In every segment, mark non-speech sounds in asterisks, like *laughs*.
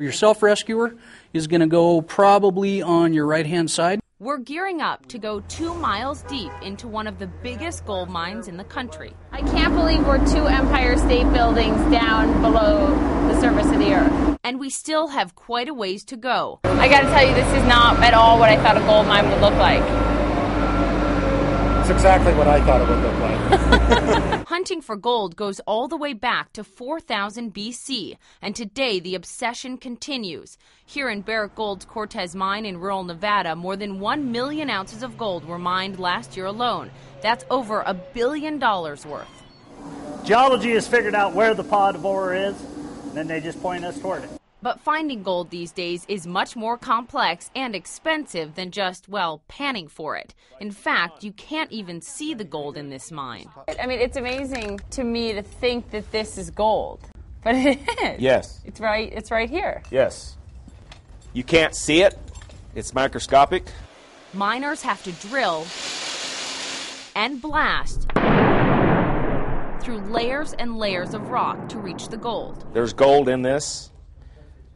Your self rescuer is going to go probably on your right hand side. We're gearing up to go two miles deep into one of the biggest gold mines in the country. I can't believe we're two Empire State Buildings down below the surface of the earth. And we still have quite a ways to go. I gotta tell you, this is not at all what I thought a gold mine would look like. It's exactly what I thought it would look like. *laughs* Hunting for gold goes all the way back to 4000 BC, and today the obsession continues. Here in Barrick Gold's Cortez mine in rural Nevada, more than 1 million ounces of gold were mined last year alone. That's over a billion dollars worth. Geology has figured out where the pod of ore is, and then they just point us toward it. But finding gold these days is much more complex and expensive than just, well, panning for it. In fact, you can't even see the gold in this mine. I mean, it's amazing to me to think that this is gold. But it is. Yes. It's right it's right here. Yes. You can't see it. It's microscopic. Miners have to drill and blast through layers and layers of rock to reach the gold. There's gold in this.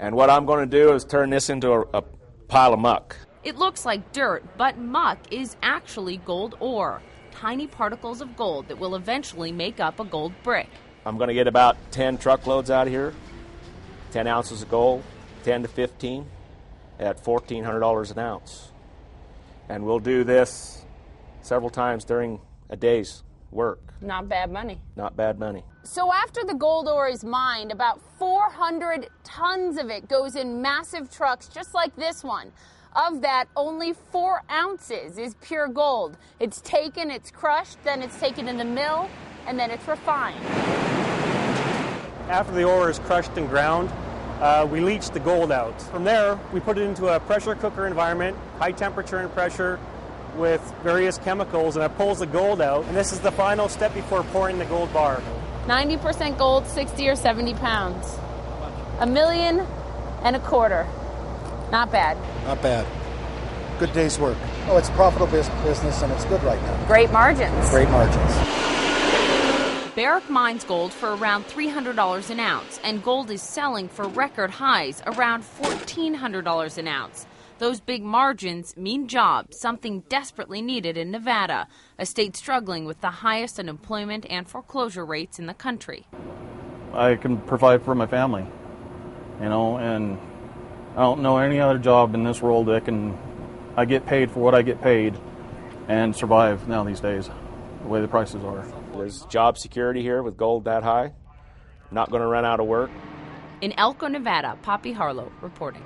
And what I'm going to do is turn this into a, a pile of muck. It looks like dirt, but muck is actually gold ore. Tiny particles of gold that will eventually make up a gold brick. I'm going to get about 10 truckloads out of here, 10 ounces of gold, 10 to 15 at $1,400 an ounce. And we'll do this several times during a day's work. Not bad money. Not bad money. So after the gold ore is mined, about 400 tons of it goes in massive trucks just like this one. Of that, only four ounces is pure gold. It's taken, it's crushed, then it's taken in the mill, and then it's refined. After the ore is crushed and ground, uh, we leach the gold out. From there, we put it into a pressure cooker environment, high temperature and pressure, with various chemicals, and it pulls the gold out. And this is the final step before pouring the gold bar. 90% gold, 60 or 70 pounds. A million and a quarter. Not bad. Not bad. Good day's work. Oh, it's a profitable business and it's good right now. Great margins. Great margins. Barrick mines gold for around $300 an ounce, and gold is selling for record highs around $1,400 an ounce. Those big margins mean jobs, something desperately needed in Nevada, a state struggling with the highest unemployment and foreclosure rates in the country. I can provide for my family, you know, and I don't know any other job in this world that can. I get paid for what I get paid and survive now these days, the way the prices are. There's job security here with gold that high. Not going to run out of work. In Elko, Nevada, Poppy Harlow reporting.